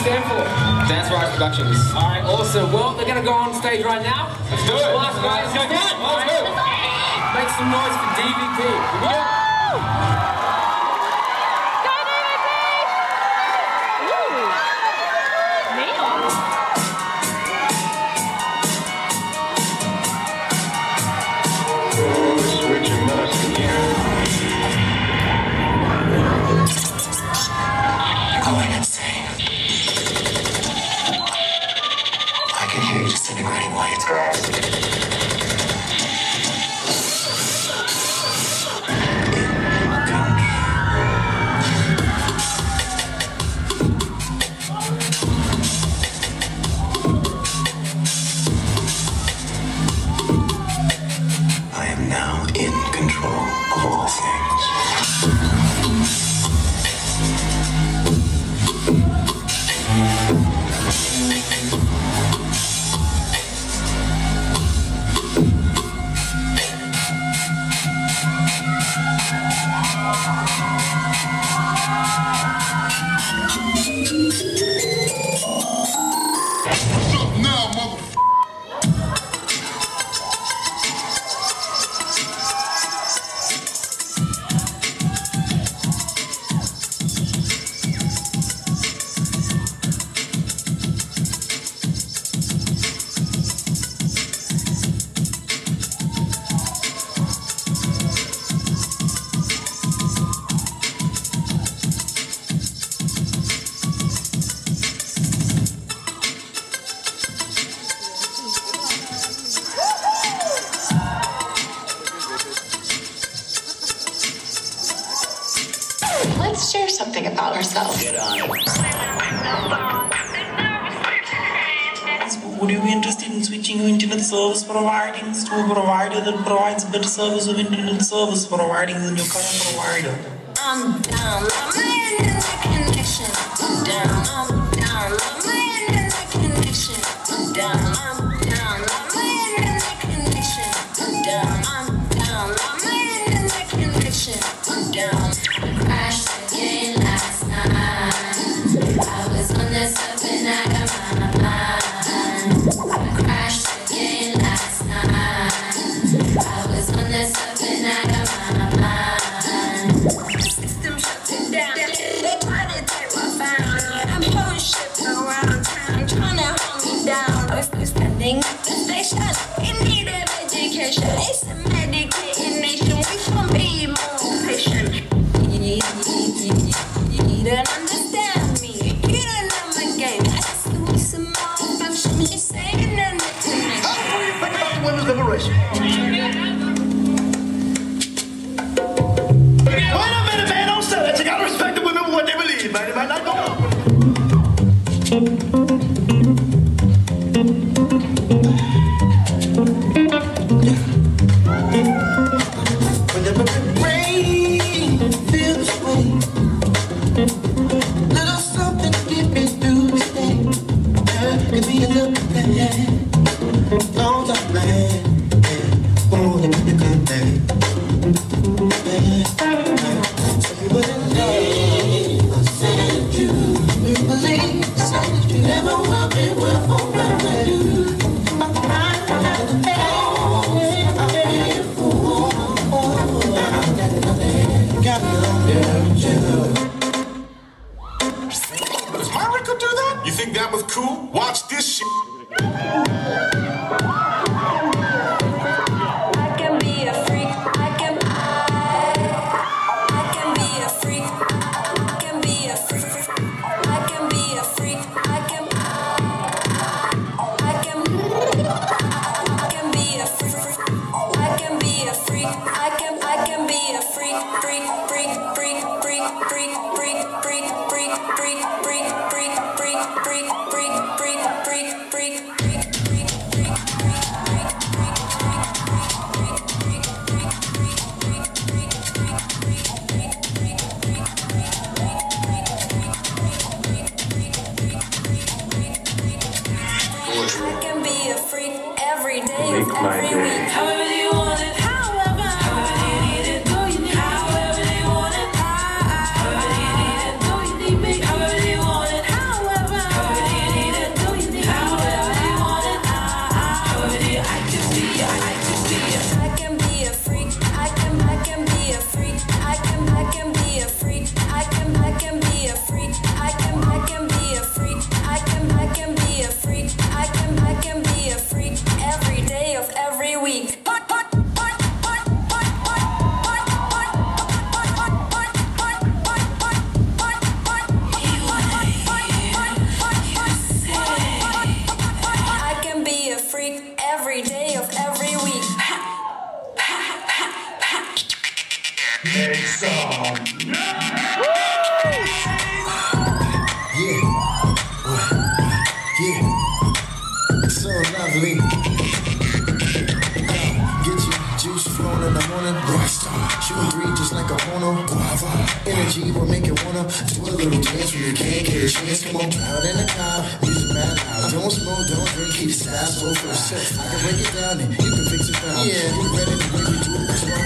stand for? Dance Rise Productions. All right, awesome. Well, they're to go on stage right now. Let's do it. Last guys, Let's go, come Let's go. Make some noise for DVP. Let's share something about ourselves. Would you be interested in switching your internet service providings to a provider that provides better service of internet service providing than your current provider? I'm down, love my internet connection. I'm down, I'm down, love my internet connection. I'm down, I'm down, love my internet connection. I'm down, I'm down, love my internet connection. I'm down. Crashed again last education. It's a medicated nation. We should be more patient. You don't understand me. You don't know my game. I just want some more function. You say you're not connect. How do you think about women's liberation? Wait a minute, man. Don't say that. You gotta respect the women for what they believe, man. Might not go. Energy will make you wanna do a little dance when you can't get a chance. Come on down in the car, music mad loud. Don't smoke, don't drink, keep the style so fly. I can break it down and you can fix it down. Yeah, you ready to make it do it?